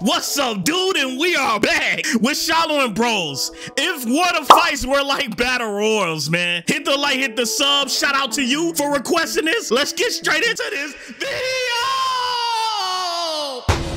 What's up, dude? And we are back with Shiloh and Bros. If water fights were like battle royales, man, hit the like, hit the sub. Shout out to you for requesting this. Let's get straight into this video.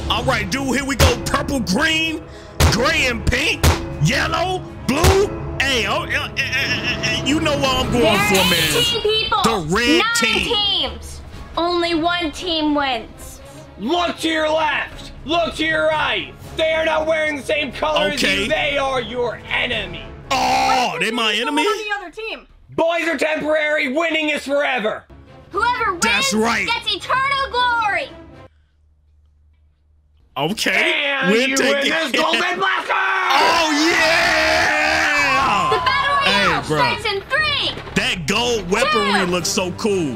All right, dude, here we go. Purple, green, gray, and pink, yellow, blue. Hey, oh, uh, uh, uh, you know what I'm going There for, man. 18 people. The red Nine team. teams. Only one team wins. Look to your left. Look to your right. They are not wearing the same color as you. They are your enemy. Oh, they my enemy? on the other team. Boys are temporary. Winning is forever. Whoever wins That's right. gets eternal glory. Okay. And we'll you take win it. this golden blaster. Oh yeah! The battle royale Hey, starts in three, That gold weaponry Two. looks so cool.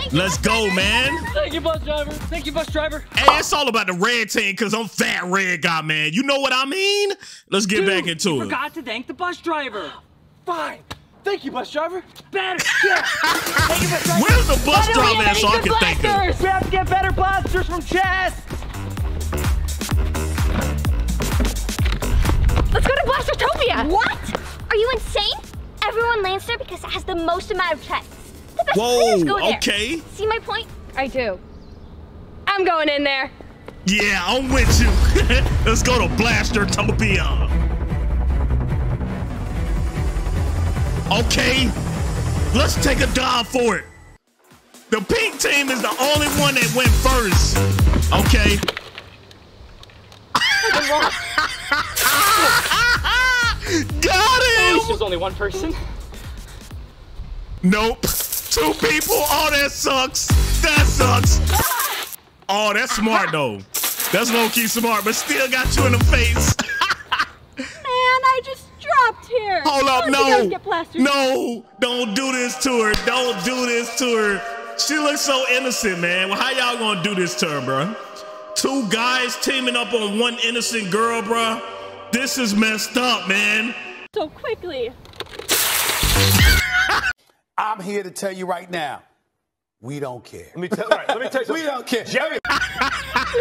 Thank Let's bus go, driver. man. Thank you, bus driver. Thank you, bus driver. Hey, it's all about the red team because I'm fat red guy, man. You know what I mean? Let's get back into you it. forgot to thank the bus driver. Fine. Thank you, bus driver. Better. Yeah. thank you, bus driver. Where's the bus Why do we driver have at so I can good thank him? blasters? We have to get better blasters from chess. Let's go to Blastertopia. What? Are you insane? Everyone lands there because it has the most amount of chests. The best players go Whoa, there. okay. See my point? I do. I'm going in there. Yeah, I'm with you. Let's go to Blastertopia. Okay, let's take a dive for it. The pink team is the only one that went first. Okay. Got it! There's only one person. Nope. Two people. Oh, that sucks. That sucks. Oh, that's smart though. That's low key smart, but still got you in the face. Man, I just dropped here. Hold up, Why don't you guys no. No, don't do this to her. Don't do this to her. She looks so innocent, man. Well, how y'all gonna do this to her, bro? Two guys teaming up on one innocent girl, bro. This is messed up, man. So quickly. I'm here to tell you right now, we don't care. Let me tell. All right, let me tell you. We don't care. This is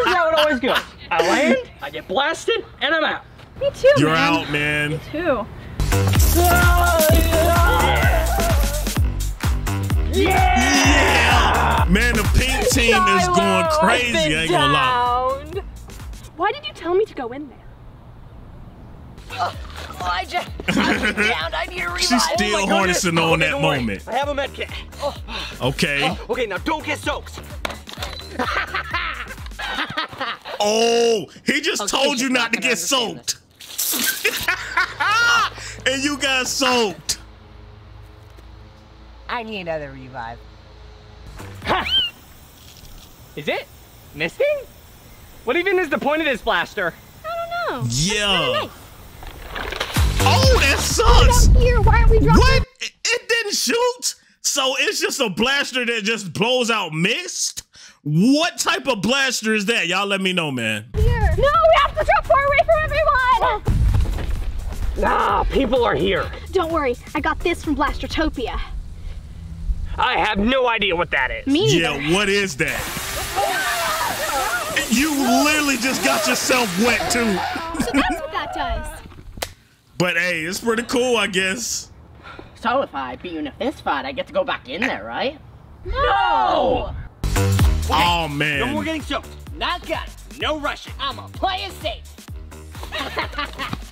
how it always goes. I land, I get blasted, and I'm out. Me too, You're man. out, man. Me too. Yeah! Man, the pink team is going crazy. I ain't gonna lie. Why did you tell me to go in there? I just, I'm down. I need a revive. She's still Oh my goodness. harnessing on Okay, that moment. I have a med kit. Oh, Okay. Oh, okay, now don't get soaked. Oh, he just Okay, told you not not to get soaked. and you got soaked. I need another revive. Is it? Misting? What even is the point of this blaster? I don't know. Yeah. That sucks. Here, why aren't we dropping? What? It, it didn't shoot? So it's just a blaster that just blows out mist? What type of blaster is that? Y'all let me know, man. Here. No, we have to drop far away from everyone. Nah, people are here. Don't worry, I got this from Blastertopia. I have no idea what that is. Me Yeah, what is that? You literally just got yourself wet too. So that's what that does. But hey, it's pretty cool, I guess. So if I beat you in a fist fight, I get to go back in there, right? No! Oh man. No more getting soaked. Not got it. No rushing. I'ma play it safe.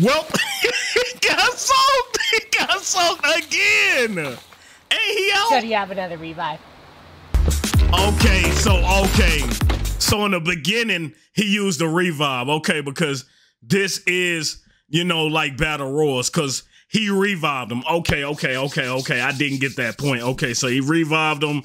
Well, he got soaked. He got soaked again. Hey, he So out? do you have another revive? Okay, so okay. So in the beginning, he used the revive. Okay, because this is, you know, like battle royales, because he revived him. Okay, okay, okay, okay. I didn't get that point. Okay, so he revived him.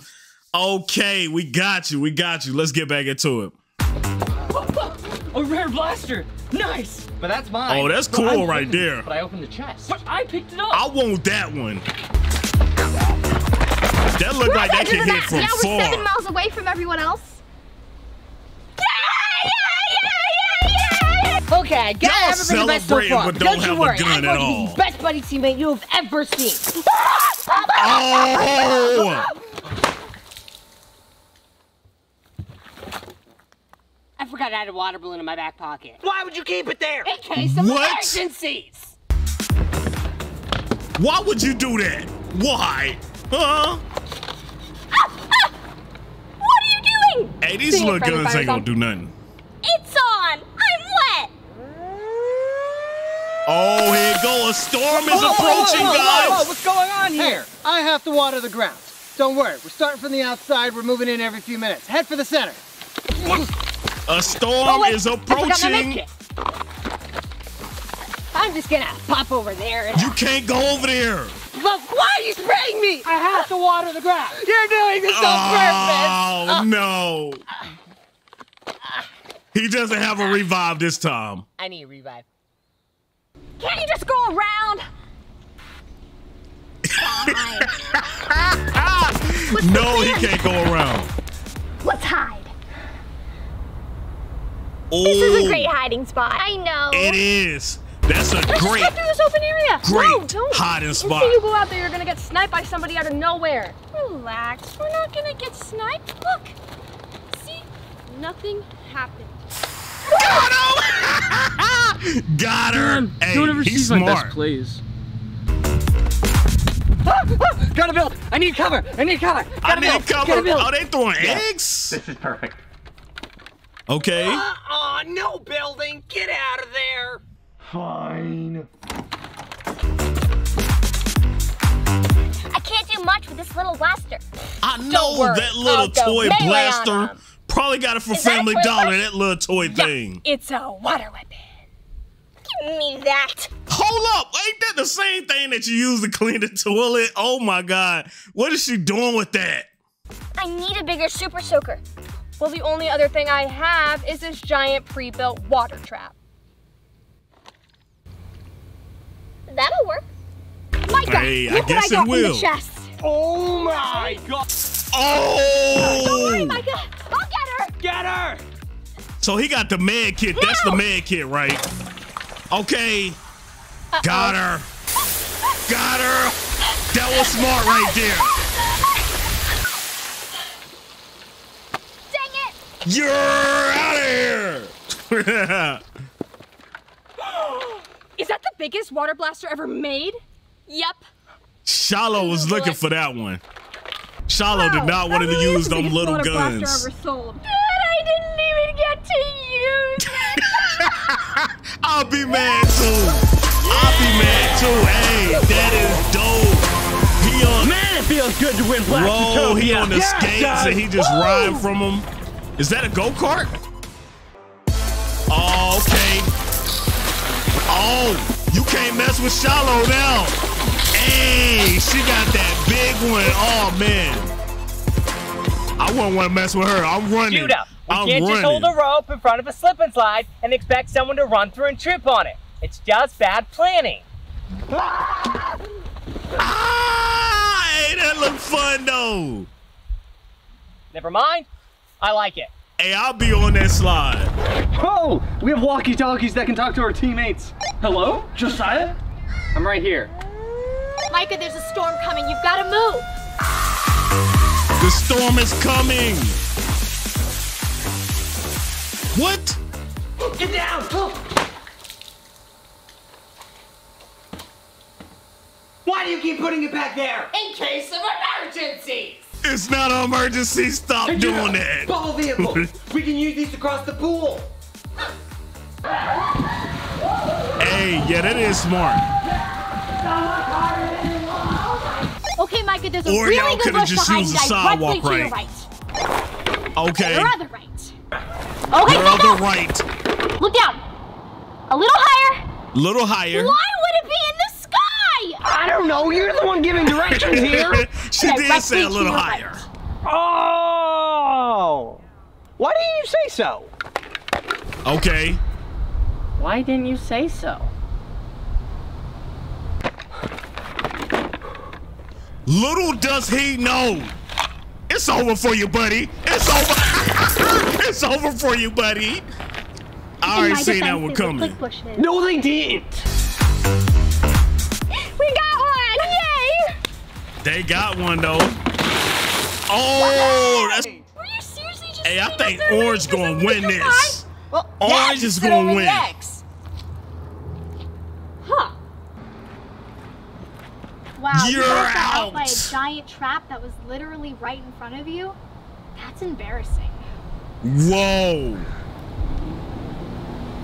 Okay, we got you. We got you. Let's get back into it. A rare blaster. Nice. But that's mine. Oh, that's But I'm cool right holding it. there. But I opened the chest. But I picked it up. I want that one. That looked like that can hit from now we're seven miles away from everyone else. Okay, I got so far. But don't, don't you worry, I'm going to be the best buddy teammate you have ever seen. oh! I forgot I had a water balloon in my back pocket. Why would you keep it there? In case of what? emergencies. Why would you do that? Why? Huh? Ah, ah. What are you doing? Hey, these little guns ain't gonna do nothing. Oh, here it go. A storm is Whoa, whoa, approaching, whoa, whoa, guys. whoa, what's going on here? I have to water the ground. Don't worry, we're starting from the outside. We're moving in every few minutes. Head for the center. A storm Oh, is I forgot my approaching. I'm just gonna pop over there and. You can't go over there. But why are you spraying me? I have to water the ground. You're doing this on oh, purpose. Oh no. He doesn't have a revive this time. I need a revive. Can't you just go around? No, he can't go around. Let's hide. Oh, This is a great hiding spot. I know. it is. That's a Let's great, head through this open area. great no, don't. hiding Let's spot. say you go out there, you're gonna get sniped by somebody out of nowhere. Relax, we're not gonna get sniped. Look, see, nothing happened. Got her. Man, Hey, don't ever he's see my smart. best plays. Ah, ah, gotta build. I need cover. I need cover. I Gotta need build. cover. Gotta build. Are they throwing eggs? This is perfect. Okay. Uh-uh, no building. Get out of there. Fine. I can't do much with this little blaster. I know worry, that little I'll toy melee on blaster. 'em. Probably got it for Is Family toy Dollar. That little toy thing. It's a water weapon. Give me that. Hold up. Ain't that the same thing that you use to clean the toilet? Oh my God. What is she doing with that? I need a bigger super soaker. Well, the only other thing I have is this giant pre-built water trap. That'll work. Micah, Hey, I look guess what I it got will. in the chest. Oh my god. Oh! Micah, I'll get her. Get her. So he got the med kit. That's the med kit, right? Okay. Got her. Got her. That was smart right there. Dang it. You're out of here. Is that the biggest water blaster ever made? Yep. Shiloh was looking for that one. Shiloh did not want to use the them little guns. Ever sold. Good, I didn't even get to use it. I'll be mad too. I'll be mad too. Hey, that is dope. He on Man, it feels good to win Whoa, he on the Yeah, it skates and he just does. ride from him. Is that a go-kart? Oh, okay. Oh, you can't mess with Shiloh now. Hey, she got that big one. Oh man. I wouldn't want to mess with her. I'm running. Shoot up. We I'm can't running. just hold a rope in front of a slip and slide and expect someone to run through and trip on it. It's just bad planning. Ah, hey, that look fun though. Never mind. I like it. Hey, I'll be on that slide. Oh, we have walkie-talkies that can talk to our teammates. Hello, Josiah? I'm right here. Micah, there's a storm coming. You've got to move. The storm is coming. What? Get down. Why do you keep putting it back there? In case of emergencies. It's not an emergency. Stop Hey, doing Judah, that. Ball vehicles. we can use these across the pool. Hey, yeah, that is smart. Okay, Micah, there's a Or really y'all good coulda bush just behind used the directly sidewalk to your right. right. Okay. Your other right. Okay, Your look other up. right. Look down. A little higher. A little higher. Why would it be in the sky? I don't know. You're the one giving directions here. she Okay, did right say a little higher. right. Oh. Why didn't you say so? Okay. Why didn't you say so? Little does he know. It's over for you, buddy. It's over. it's over for you, buddy. I already seen that one coming. No, they didn't. We got one! Yay! They got one though. Oh, that's. Were you seriously Hey, I think up there Orange gonna win to this. Well, Orange is gonna win. Next. Huh. Wow, you You're guys got out. by a giant trap that was literally right in front of you? That's embarrassing. Whoa.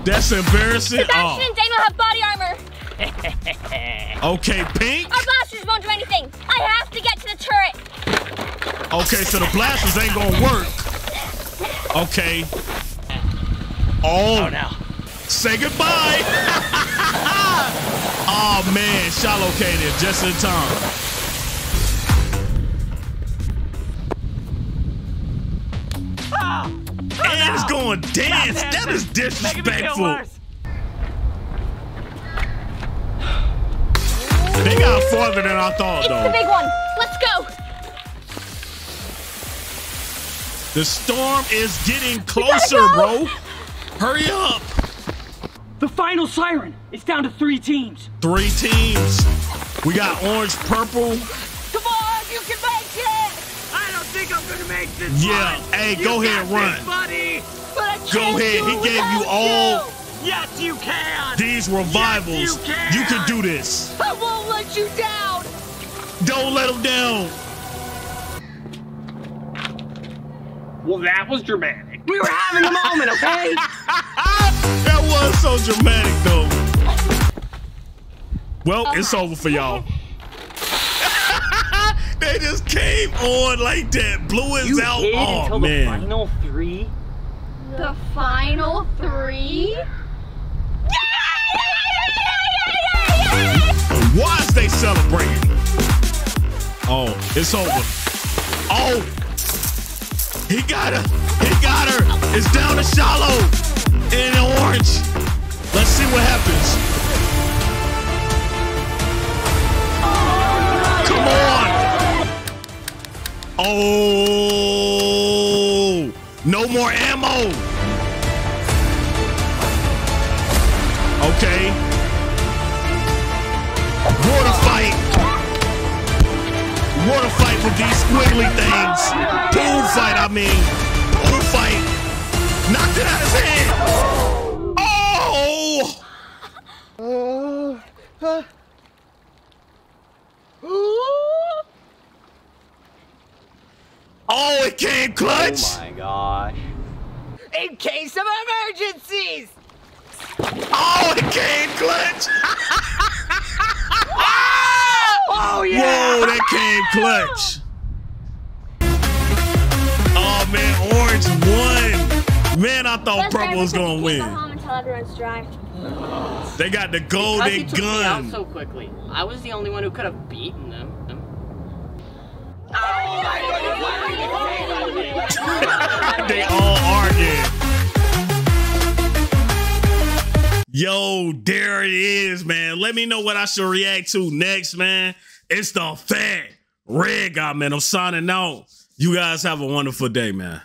That's embarrassing. Sebastian Oh. and Daniel have body armor. Okay, pink. Our blasters won't do anything. I have to get to the turret. Okay, so the blasters ain't gonna work. Okay. Oh, Oh no. say goodbye. oh man, Shiloh came in just in time. And going to dance. That is Making me feel disrespectful. They got farther than I thought, It's the big one. Let's go. The storm is getting closer, bro. Hurry up. The final siren. It's down to three teams. Three teams. We got orange, purple. Think I'm gonna make this Yeah, run. hey, You go got ahead, this, run. buddy. But I Go can't ahead. do He gave you all you. Yes, you can. these revivals. Yes, you can. You can do this. I won't let you down. Don't let him down. Well, that was dramatic. We were having a moment, okay? that was so dramatic, though. Well, it's over for y'all. They just came on like that, blew us You out. hid Oh until man. the final three. The final three? Why is they celebrating? Oh, it's over. Oh, he got her. He got her. It's down to Shiloh in orange. Let's see what happens. Oh, no more ammo. Okay. Water fight. Water fight with these squiggly things. Pool fight, I mean. Pool fight. Knocked it out his hand. Oh! Uh, Oh, it came clutch. Oh my gosh. In case of emergencies. Oh, it came clutch. Oh, oh yeah. Whoa, that came clutch. Oh man, orange won. Man, I thought purple was gonna win. home until everyone's dry. They got the golden he me out gun. so quickly. I was the only one who could have beaten them. They all arguing. Yo, there it is, man. Let me know what I should react to next, man. It's the fat red guy, man. I'm signing out. You guys have a wonderful day, man.